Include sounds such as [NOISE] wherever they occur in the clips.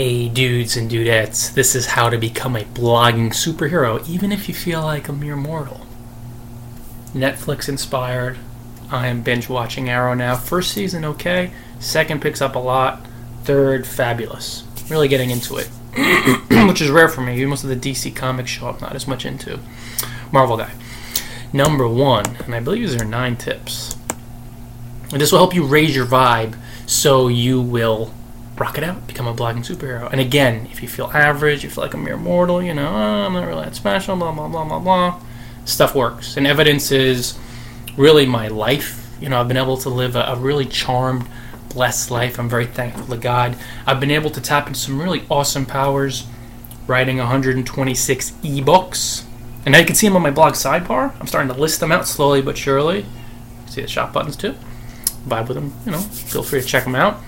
Hey, dudes and dudettes, this is how to become a blogging superhero, even if you feel like a mere mortal. Netflix inspired. I am binge watching Arrow now. First season, okay. Second picks up a lot. Third, fabulous. Really getting into it, [CLEARS THROAT] which is rare for me. Most of the DC comics show I'm not as much into. Marvel guy. Number one, and I believe these are nine tips. And this will help you raise your vibe so you will rock it out, become a blogging superhero. And again, if you feel average, you feel like a mere mortal, you know, oh, I'm not really that special, blah, blah, blah, blah, blah, stuff works. And evidence is really my life. You know, I've been able to live a, a really charmed, blessed life. I'm very thankful to God. I've been able to tap into some really awesome powers, writing 126 ebooks. And now you can see them on my blog sidebar. I'm starting to list them out slowly but surely. See the shop buttons too. Vibe with them, you know, feel free to check them out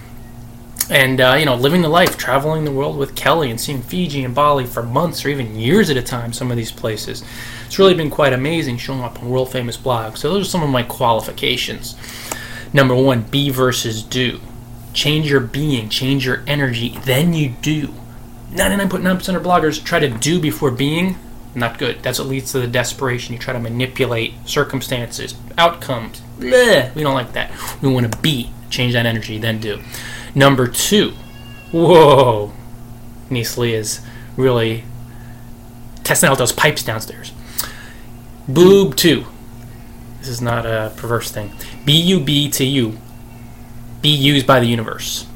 and uh, you know living the life traveling the world with Kelli and seeing fiji and bali for months or even years at a time some of these places. It's really been quite amazing showing up on world famous blogs. So those are some of my qualifications. Number one be versus do. Change your being change your energy then you do. 99.9% of bloggers try to do before being not good. That's what leads to the desperation. You try to manipulate circumstances outcomes. We don't like that. We want to be. Change that energy then do Number two, whoa, Lee is really testing out those pipes downstairs. Boob two. This is not a perverse thing. B U B T U. Be used by the universe.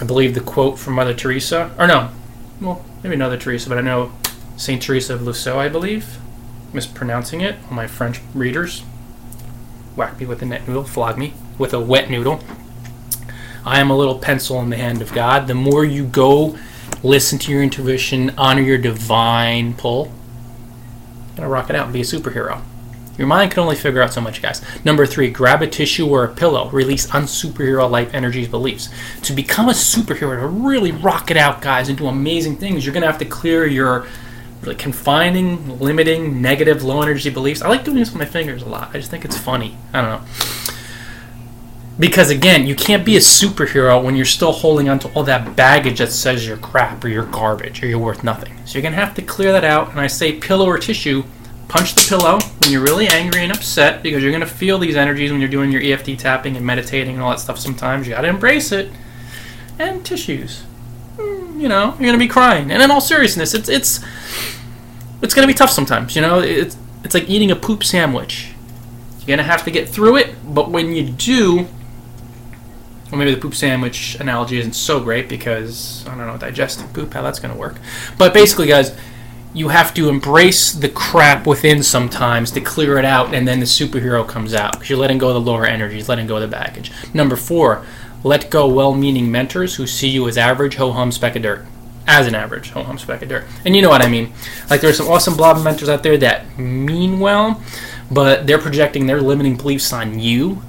I believe the quote from Mother Teresa, or no, well, maybe another Teresa, but I know Saint Teresa of Lisieux, I believe. Mispronouncing it. My French readers whack me with a net noodle, flog me with a wet noodle. I am a little pencil in the hand of God. The more you go, listen to your intuition, honor your divine pull, gonna rock it out and be a superhero. Your mind can only figure out so much, guys. Number three, grab a tissue or a pillow. Release unsuperhero life energies, beliefs. To become a superhero, to really rock it out, guys, and do amazing things, you're gonna have to clear your really confining, limiting, negative, low energy beliefs. I like doing this with my fingers a lot. I just think it's funny. I don't know because again, you can't be a superhero when you're still holding on to all that baggage that says you're crap or you're garbage or you're worth nothing. So you're gonna have to clear that out. And I say pillow or tissue, punch the pillow when you're really angry and upset because you're gonna feel these energies when you're doing your EFT tapping and meditating and all that stuff. Sometimes you gotta embrace it. And tissues, hmm, you know, you're gonna be crying. And in all seriousness, it's it's it's gonna be tough sometimes. You know, it's it's like eating a poop sandwich. You're gonna have to get through it, but when you do, well, maybe the poop sandwich analogy isn't so great because I don't know digesting poop how that's going to work. But basically, guys, you have to embrace the crap within sometimes to clear it out, and then the superhero comes out because you're letting go of the lower energies, letting go of the baggage. Number four, let go well-meaning mentors who see you as average, ho hum, speck of dirt. As an average, ho hum, speck of dirt. And you know what I mean. Like there are some awesome blog mentors out there that mean well, but they're projecting their limiting beliefs on you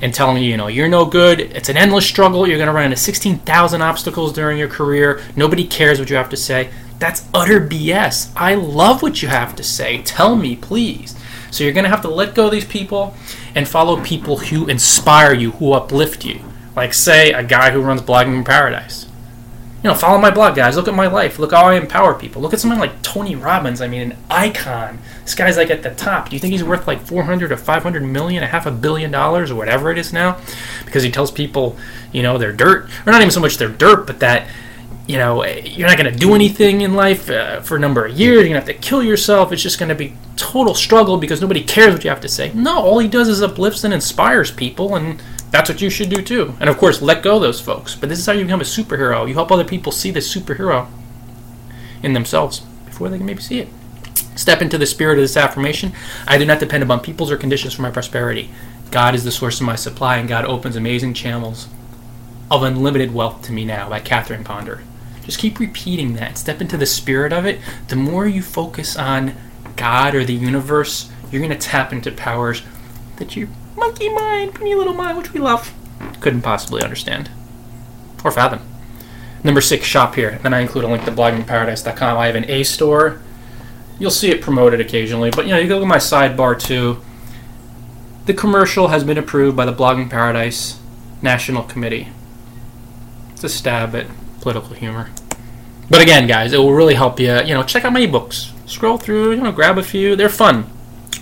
and telling you, you know, you're no good. It's an endless struggle. You're going to run into 16,000 obstacles during your career. Nobody cares what you have to say. That's utter BS. I love what you have to say. Tell me, please. So you're going to have to let go of these people and follow people who inspire you, who uplift you. Like, say, a guy who runs Blogging in Paradise. You know, follow my blog, guys. Look at my life. Look how I empower people. Look at someone like Tony Robbins. I mean, an icon. This guy's like at the top. Do you think he's worth like 400 or 500 million, a half a billion dollars, or whatever it is now? Because he tells people, you know, they're dirt. Or not even so much they're dirt, but that, you know, you're not going to do anything in life uh, for a number of years. You're going to have to kill yourself. It's just going to be total struggle because nobody cares what you have to say. No, all he does is uplifts and inspires people and that's what you should do too. And of course, let go of those folks. But this is how you become a superhero. You help other people see the superhero in themselves before they can maybe see it. Step into the spirit of this affirmation. I do not depend upon peoples or conditions for my prosperity. God is the source of my supply, and God opens amazing channels of unlimited wealth to me now by Catherine Ponder. Just keep repeating that. Step into the spirit of it. The more you focus on God or the universe, you're going to tap into powers that you monkey mind, puny little mind, which we love, couldn't possibly understand or fathom. Number six, shop here. Then I include a link to bloggingparadise.com. I have an A store. You'll see it promoted occasionally, but you know, you go to my sidebar too. The commercial has been approved by the Blogging Paradise National Committee. It's a stab at political humor. But again, guys, it will really help you. You know, check out my ebooks. Scroll through, you know, grab a few. They're fun.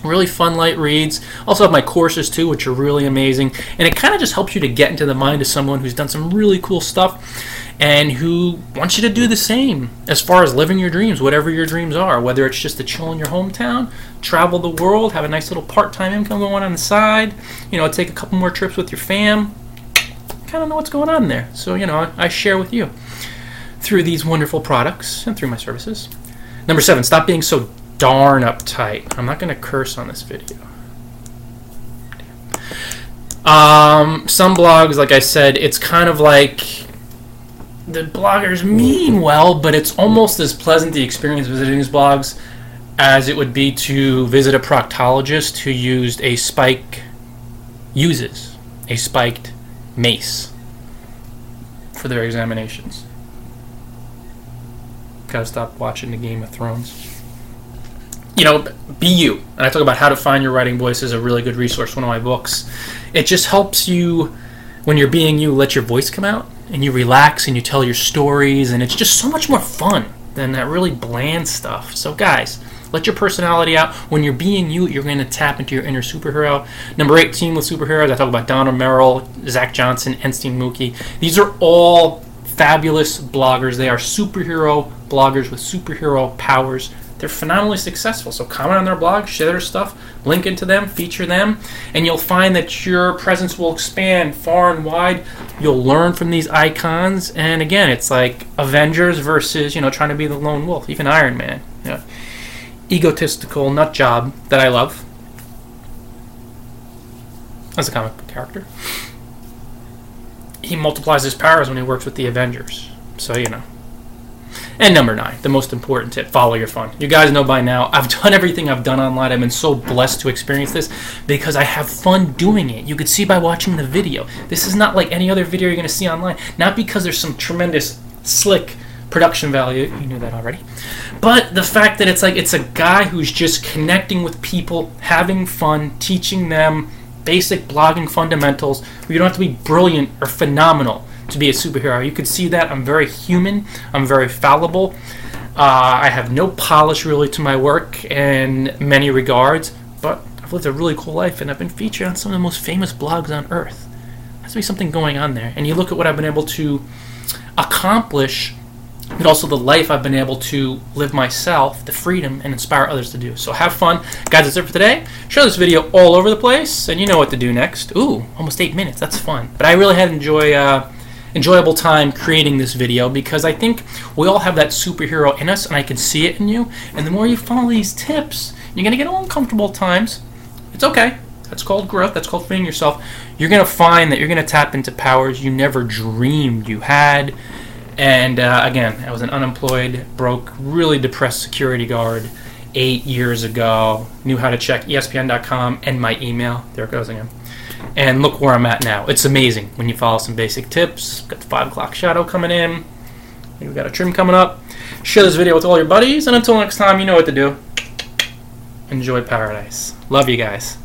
Really fun, light reads. Also have my courses too, which are really amazing. And it kind of just helps you to get into the mind of someone who's done some really cool stuff and who wants you to do the same as far as living your dreams, whatever your dreams are. Whether it's just to chill in your hometown, travel the world, have a nice little part-time income going on the side, you know, take a couple more trips with your fam. Kind of know what's going on there. So, you know, I share with you through these wonderful products and through my services. Number seven, stop being so darn uptight. I'm not going to curse on this video. Um, some blogs, like I said, it's kind of like the bloggers mean well, but it's almost as pleasant the experience visiting these blogs as it would be to visit a proctologist who used a spike uses a spiked mace for their examinations. Gotta stop watching the Game of Thrones you know, be you. And I talk about how to find your writing voice is a really good resource. One of my books. It just helps you when you're being you, let your voice come out, and you relax and you tell your stories, and it's just so much more fun than that really bland stuff. So, guys. Let your personality out. When you're being you, you're going to tap into your inner superhero. Number 18 with superheroes, I talk about Donna Merrill, Zac Johnson, Enstine Muki. These are all fabulous bloggers. They are superhero bloggers with superhero powers they're phenomenally successful. So comment on their blog, share their stuff, link into them, feature them, and you'll find that your presence will expand far and wide. You'll learn from these icons, and again, it's like Avengers versus you know trying to be the lone wolf, even Iron Man. You know, egotistical nut job that I love as a comic book character. He multiplies his powers when he works with the Avengers. So you know, and number nine, the most important tip follow your fun. You guys know by now, I've [LAUGHS] done everything I've done online. I've been so blessed to experience this because I have fun doing it. You could see by watching the video. This is not like any other video you're going to see online. Not because there's some tremendous, slick production value. You knew that already. But the fact that it's like it's a guy who's just connecting with people, having fun, teaching them basic blogging fundamentals. You don't have to be brilliant or phenomenal to be a superhero. You can see that I'm very human. I'm very fallible. Uh, I have no polish really to my work in many regards, but I've lived a really cool life and I've been featured on some of the most famous blogs on earth. There has to be something going on there. And you look at what I've been able to accomplish, but also the life I've been able to live myself, the freedom, and inspire others to do. So have fun. Guys, that's it for today. Share this video all over the place, and you know what to do next. Ooh, almost eight minutes. That's fun. But I really had enjoy. Uh, enjoyable time creating this video because I think we all have that superhero in us and I can see it in you. And the more you follow these tips, you're going to get uncomfortable times. It's okay. That's called growth. That's called freeing yourself. You're going to find that you're going to tap into powers you never dreamed you had. And uh, again, I was an unemployed, broke, really depressed security guard eight years ago. Knew how to check ESPN.com and my email. There it goes again and look where I'm at now. It's amazing when you follow some basic tips. Got the 5 o'clock shadow coming in. We've got a trim coming up. Share this video with all your buddies, and until next time, you know what to do. Enjoy paradise. Love you guys.